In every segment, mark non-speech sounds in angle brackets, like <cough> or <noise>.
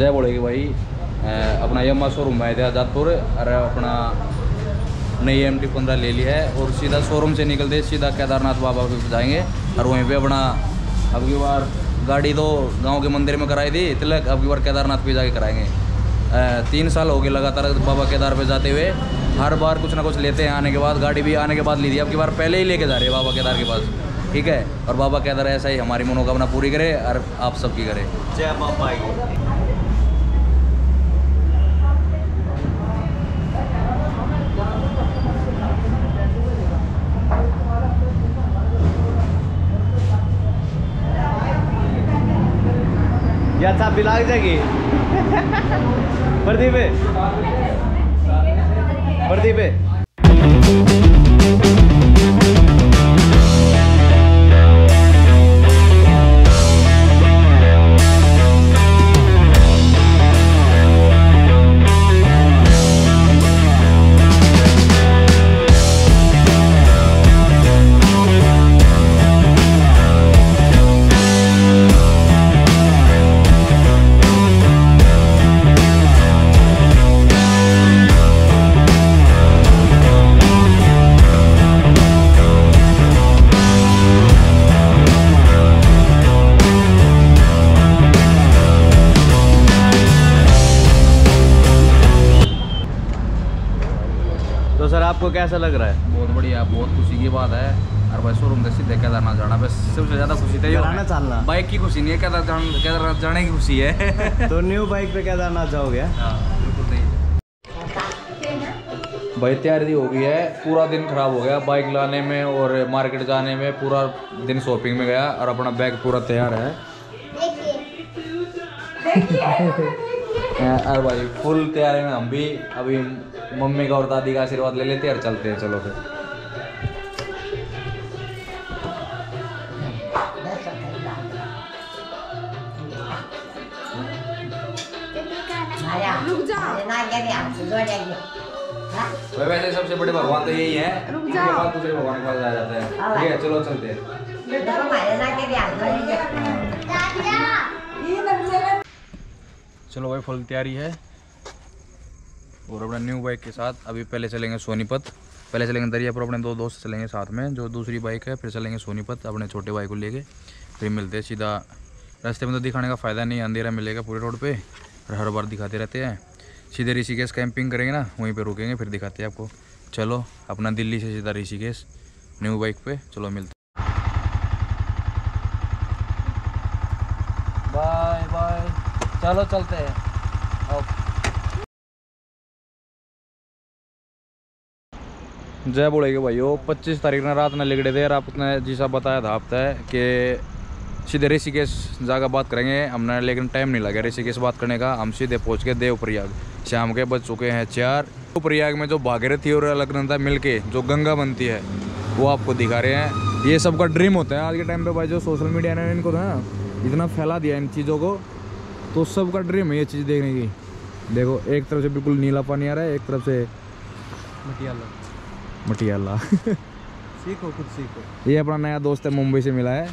जय बोलेगी भाई अ, अपना यम्मा शोरूम है आजादपुर और अपना नई एम टी पंद्रह ले ली है और सीधा शोरूम से निकलते सीधा केदारनाथ बाबा पे जाएँगे। और वहीं पे अपना अब की बार गाड़ी तो गाँव के मंदिर में कराई थी तिलक अब की बार केदारनाथ पे जाके कराएँगे। तीन साल हो गए लगातार बाबा केदार पे जाते हुए। हर बार कुछ ना कुछ लेते हैं आने के बाद गाड़ी भी आने के बाद ली थी अब की बार पहले ही लेके जा रहे हैं बाबा केदार के पास। ठीक है? और बाबा केदार ऐसा ही हमारी मनोकामना पूरी करे और आप सबकी करे। जय बाबा की या था लाग जाएगी। प्रदीप प्रदीप आपको कैसा लग रहा है? बहुत बढ़िया बहुत खुशी की बात है। और भाई शोरूम से सीधे केदारनाथ जाना बस सबसे ज़्यादा खुशी तो केदारनाथ चलना। बाइक की खुशी नहीं है केदार जान- केदारनाथ जाने की खुशी है। <laughs> तो न्यू बाइक पे केदारनाथ जाओगे? हाँ, बिल्कुल नहीं। भाई तैयारी हो गई है पूरा दिन खराब हो गया बाइक लाने में और मार्केट जाने में पूरा दिन शॉपिंग में गया और अपना बैग पूरा तैयार है। <laughs> और भाई फुल तैयारी में हम भी अभी मम्मी का और दादी का आशीर्वाद ले लेते हैं और चलते हैं चलो फिर। जा वैसे सबसे बड़े भगवान तो यही है। दूसरे भगवान के पास आ जाता है। ठीक है चलो चलते हैं। चलो भाई फुल तैयारी है। और अपना न्यू बाइक के साथ, अभी पहले चलेंगे सोनीपत। पहले चलेंगे दरियापुर अपने दो दोस्त चलेंगे साथ में। जो दूसरी बाइक है, फिर चलेंगे सोनीपत, अपने छोटे भाई को लेके। फिर मिलते हैं सीधा। रास्ते में तो दिखाने का फ़ायदा नहीं, अंधेरा मिलेगा पूरे रोड पे। और हर बार दिखाते रहते हैं। सीधे ऋषिकेश कैंपिंग करेंगे ना, वहीं पे रुकेंगे, फिर दिखाते हैं आपको। चलो, अपना दिल्ली से सीधा ऋषिकेश न्यू बाइक पे। चलो, मिलते चलो चलते हैं। जय बोलेगे भाइयों, पच्चीस तारीख ने रात में लिगड़े थे और आपने जैसा बताया था आपने कि सीधे ऋषिकेश जाकर बात करेंगे। हमने लेकिन टाइम नहीं लगा ऋषिकेश बात करने का। हम सीधे पहुँच गए देवप्रयाग। शाम के बज चुके हैं चार। देवप्रयाग में जो भागीरथी और अलकनंदा मिल के जो गंगा बनती है, वो आपको दिखा रहे हैं। ये सबका ड्रीम होता है आज के टाइम पे भाई, जो सोशल मीडिया ने इनको ना इतना फैला दिया इन चीज़ों को। तो सबका ड्रीम है ये चीज़ देखने की। देखो एक तरफ़ से बिल्कुल नीला पानी आ रहा है एक तरफ़ से मटियाला। मटियाला। <laughs> सीखो खुद सीखो। ये अपना नया दोस्त है मुंबई से मिला है।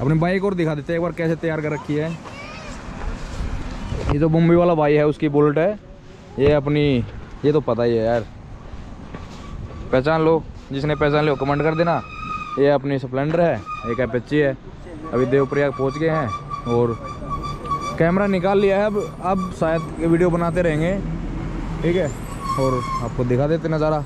अपनी बाइक और दिखा देते हैं एक बार कैसे तैयार कर रखी है। ये जो मुंबई वाला भाई है उसकी बुलेट है। ये अपनी ये तो पता ही है यार। पहचान लो जिसने पहचान लो कमेंट कर देना। ये अपनी स्प्लेंडर है एक अपेची है। अभी देवप्रयाग पहुँच गए हैं और कैमरा निकाल लिया है अब अब शायद वीडियो बनाते रहेंगे। ठीक है? और आपको दिखा देते नज़ारा।